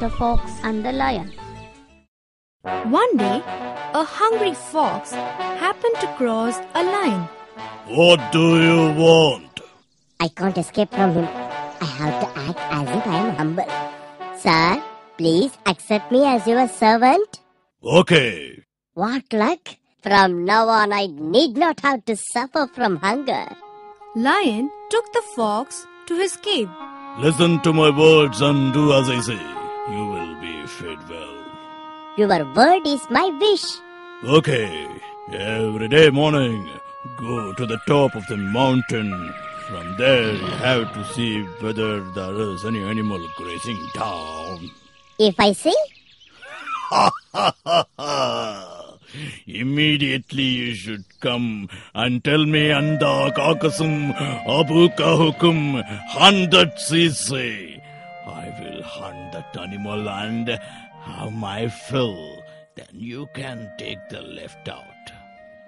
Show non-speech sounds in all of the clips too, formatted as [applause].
the Fox and the Lion. One day, a hungry fox happened to cross a lion. What do you want? I can't escape from him. I have to act as if I am humble. Sir, please accept me as your servant. Okay. What luck! From now on, I need not have to suffer from hunger. Lion took the fox to his cave. Listen to my words and do as I say. You will be fed well. Your word is my wish. Okay. Every day morning, go to the top of the mountain. From there, you have to see whether there is any animal grazing down. If I see, [laughs] Immediately you should come and tell me anda kakasum abu kahukum hundred cc. I will hunt that animal and have my fill. Then you can take the left out.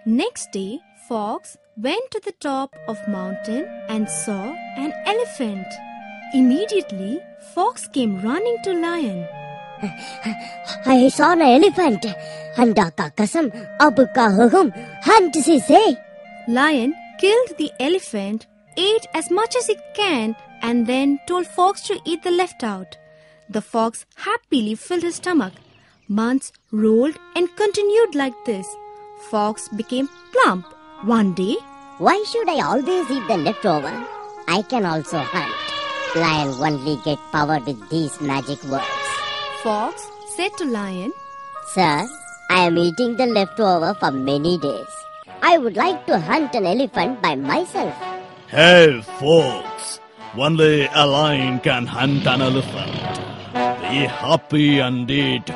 Next day, Fox went to the top of mountain and saw an elephant. Immediately, Fox came running to Lion. [laughs] I saw an elephant. Handa ka kasam, abu ka hugum, hunt si say. Lion killed the elephant, ate as much as he can, and then told Fox to eat the left out. The fox happily filled his stomach. Months rolled and continued like this. Fox became plump. One day, Why should I always eat the leftover? I can also hunt. Lion only get power with these magic words. Fox said to Lion, Sir, I am eating the leftover for many days. I would like to hunt an elephant by myself. Hey, folks! Only a lion can hunt an elephant. Be happy and eat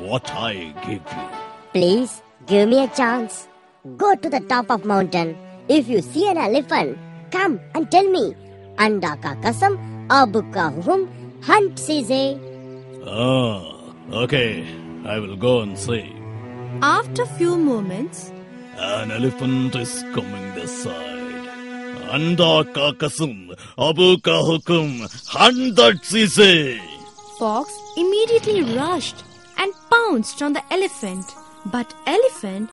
what I give you. Please give me a chance. Go to the top of mountain. If you see an elephant, come and tell me. Anda ka kasam, abu ka hum, hunt si say. Ah, okay. I will go and see. After few moments, An elephant is coming this side. Anda kakasum, abu kahukum, hundred cc. Fox immediately rushed and pounced on the elephant. But elephant